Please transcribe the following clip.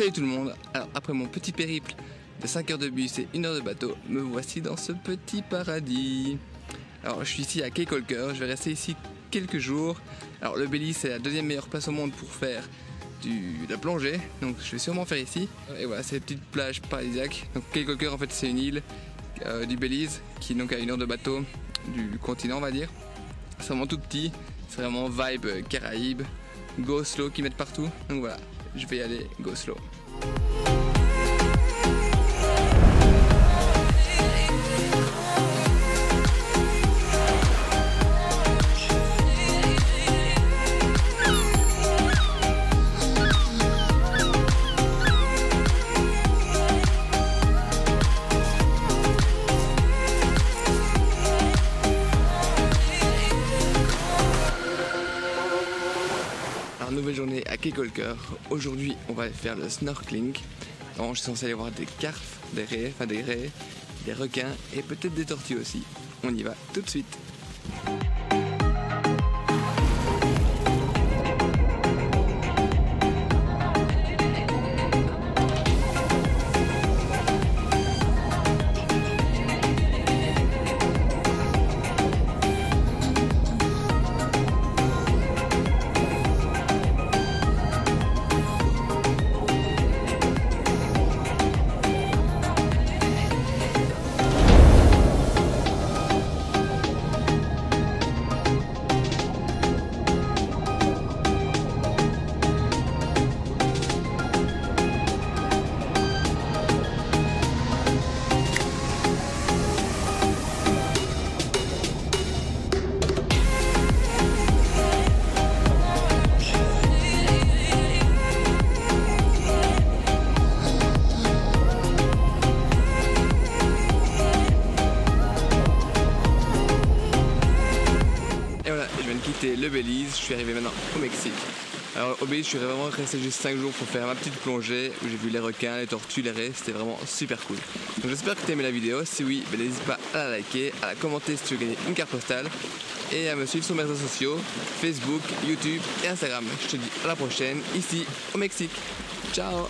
Salut tout le monde Alors après mon petit périple de 5 heures de bus et 1 heure de bateau, me voici dans ce petit paradis. Alors je suis ici à Cape Colker, je vais rester ici quelques jours. Alors le Belize c'est la deuxième meilleure place au monde pour faire de la plongée, donc je vais sûrement faire ici. Et voilà, c'est une petite plage paradisiaque. Donc Cape Colker en fait c'est une île euh, du Belize qui donc à une heure de bateau du continent on va dire. C'est vraiment tout petit, c'est vraiment vibe euh, Caraïbes, go slow qui mettent partout. Donc voilà, je vais aller go slow. Aujourd'hui on va faire le snorkeling. Alors, je suis censé aller voir des carpes, des raies, enfin des raies, des requins et peut-être des tortues aussi. On y va tout de suite. Le Belize, je suis arrivé maintenant au Mexique. Alors au Belize, je suis vraiment resté juste 5 jours pour faire ma petite plongée où j'ai vu les requins, les tortues, les raies, c'était vraiment super cool. Donc j'espère que tu as aimé la vidéo, si oui, ben, n'hésite pas à la liker, à la commenter si tu veux gagner une carte postale et à me suivre sur mes réseaux sociaux, Facebook, YouTube et Instagram. Je te dis à la prochaine, ici au Mexique. Ciao